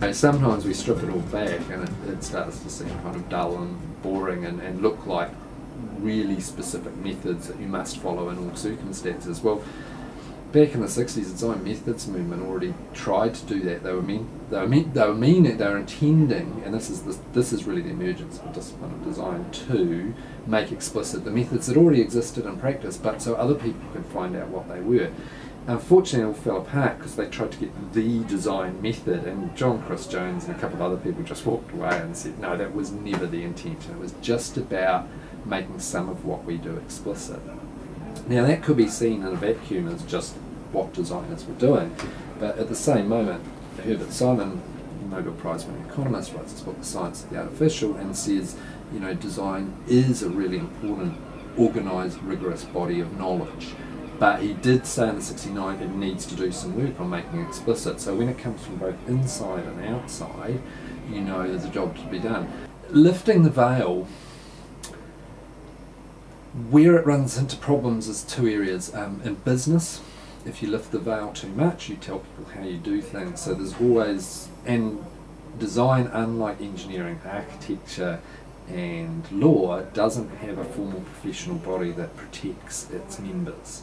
And sometimes we strip it all back and it, it starts to seem kind of dull and boring and, and look like really specific methods that you must follow in all circumstances. Well, back in the 60s, the design methods movement already tried to do that. They were mean, they were mean, they were meaning, they were intending, and this is the, this is really the emergence of discipline of design to make explicit the methods that already existed in practice, but so other people could find out what they were. Unfortunately, it all fell apart because they tried to get the design method, and John Chris Jones and a couple of other people just walked away and said, no, that was never the intention. It was just about making some of what we do explicit. Now, that could be seen in a vacuum as just what designers were doing, but at the same moment, Herbert Simon, Nobel Prize winning economist, writes his book, The Science of the Artificial, and says, you know, design is a really important, organised, rigorous body of knowledge but he did say in the 69 it needs to do some work on making it explicit. So when it comes from both inside and outside, you know there's a job to be done. Lifting the veil, where it runs into problems is two areas. Um, in business, if you lift the veil too much, you tell people how you do things. So there's always, and design, unlike engineering, architecture, and law doesn't have a formal professional body that protects its members.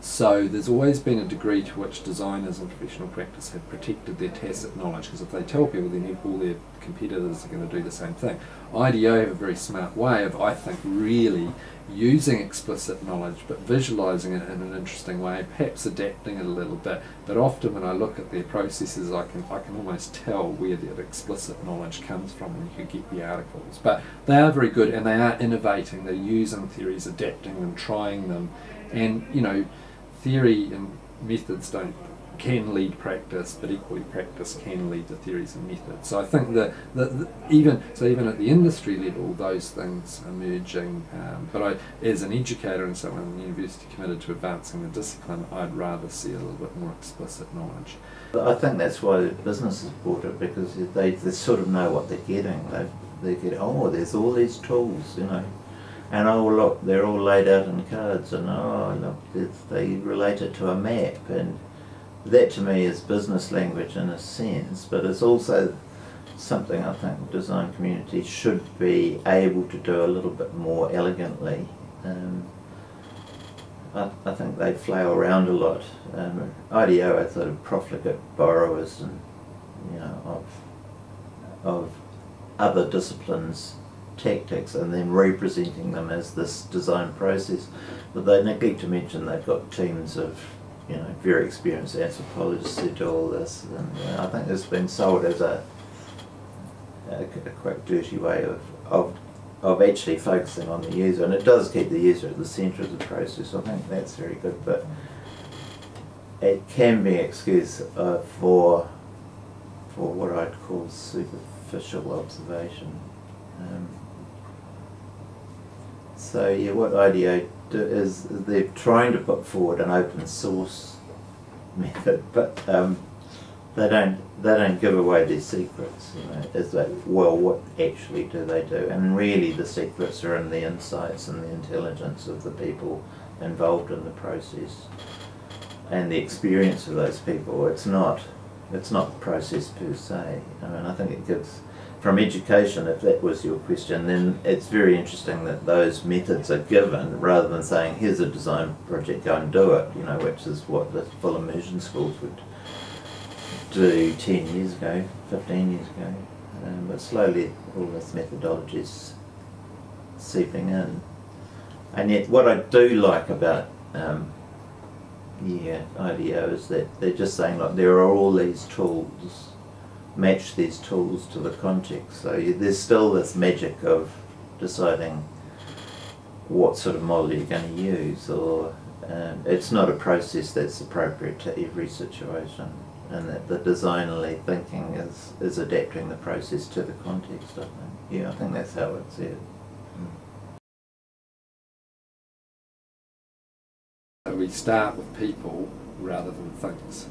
So there's always been a degree to which designers in professional practice have protected their tacit knowledge because if they tell people then all their competitors are going to do the same thing. IDEO have a very smart way of, I think, really using explicit knowledge but visualizing it in an interesting way, perhaps adapting it a little bit. But often when I look at their processes, I can I can almost tell where that explicit knowledge comes from, and you get the articles. But they are very good, and they are innovating. They're using theories, adapting them, trying them, and you know theory and methods don't can lead practice, but equally practice can lead to theories and methods. So I think that, that, that even so, even at the industry level, those things are merging. Um, but I, as an educator and someone in the university committed to advancing the discipline, I'd rather see a little bit more explicit knowledge. I think that's why businesses bought it because they, they sort of know what they're getting. They they get oh, there's all these tools, you know and oh look, they're all laid out in cards, and oh look, they relate it to a map, and that to me is business language in a sense, but it's also something I think the design community should be able to do a little bit more elegantly. Um, I, I, think they flail around a lot. Um, IDEO are sort of profligate borrowers and you know of of other disciplines tactics and then representing them as this design process. But they neglect to mention they've got teams of you know very experienced anthropologists who do all this, and you know, I think it's been sold as a, a, a quite dirty way of, of of actually focusing on the user, and it does keep the user at the centre of the process. I think that's very good, but it can be an excuse uh, for for what I'd call superficial observation. Um, so yeah, what IDEO do is they're trying to put forward an open source method, but um, they don't they don't give away their secrets. You know, is that well, what actually do they do? And really, the secrets are in the insights and the intelligence of the people involved in the process, and the experience of those people. It's not it's not the process per se. I mean, I think it gives from education, if that was your question, then it's very interesting that those methods are given rather than saying, here's a design project, go and do it, you know, which is what the full immersion schools would do 10 years ago, 15 years ago. Um, but slowly all this methodology is seeping in. And yet what I do like about um, yeah, IDEO is that they're just saying, like, there are all these tools match these tools to the context. So you, there's still this magic of deciding what sort of model you're going to use, or um, it's not a process that's appropriate to every situation, and that the designerly thinking is, is adapting the process to the context, I think. Yeah, I think that's how see it. We start with people rather than things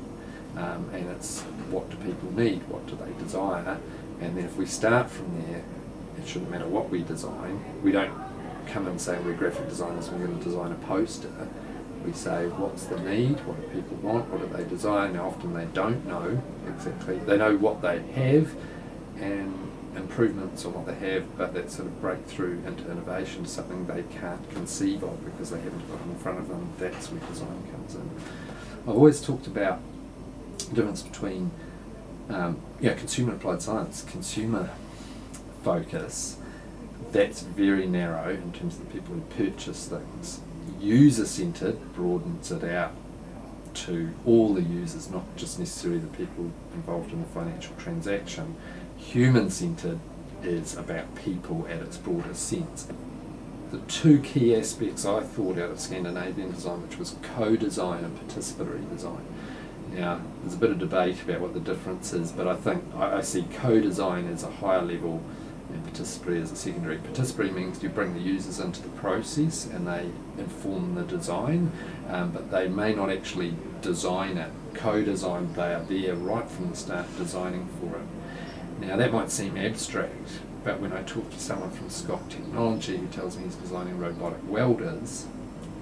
um, and it's what do people need, what do they desire, and then if we start from there, it shouldn't matter what we design. We don't come and say we're graphic designers, we're going to design a poster. we say, what's the need? What do people want? What do they desire? Now, often they don't know exactly. They know what they have and improvements on what they have, but that sort of breakthrough into innovation something they can't conceive of because they haven't got in front of them. That's where design comes in. I've always talked about difference between um, yeah, consumer applied science, consumer focus, that's very narrow in terms of the people who purchase things. User centered broadens it out to all the users, not just necessarily the people involved in the financial transaction. Human centered is about people at its broadest sense. The two key aspects I thought out of Scandinavian design, which was co design and participatory design. Now, there's a bit of debate about what the difference is, but I think I, I see co design as a higher level and participatory as a secondary. Participatory means you bring the users into the process and they inform the design, um, but they may not actually design it. Co-design, they are there right from the start designing for it. Now that might seem abstract, but when I talk to someone from Scott Technology who tells me he's designing robotic welders,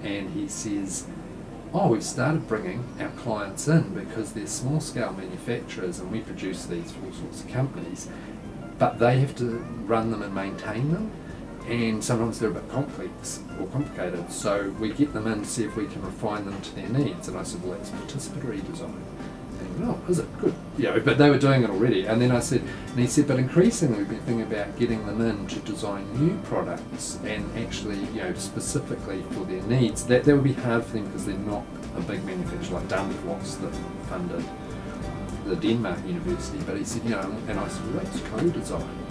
and he says, oh, we've started bringing our clients in because they're small scale manufacturers and we produce these for all sorts of companies, but they have to run them and maintain them. And sometimes they're a bit complex or complicated, so we get them in to see if we can refine them to their needs. And I said, well, that's participatory design. Oh, is it good? Yeah, but they were doing it already. And then I said, and he said, but increasingly we've been thinking about getting them in to design new products and actually, you know, specifically for their needs. That that would be hard for them because they're not a big manufacturer like Danfoss that funded the Denmark University. But he said, you know, and I said, well, that's co-design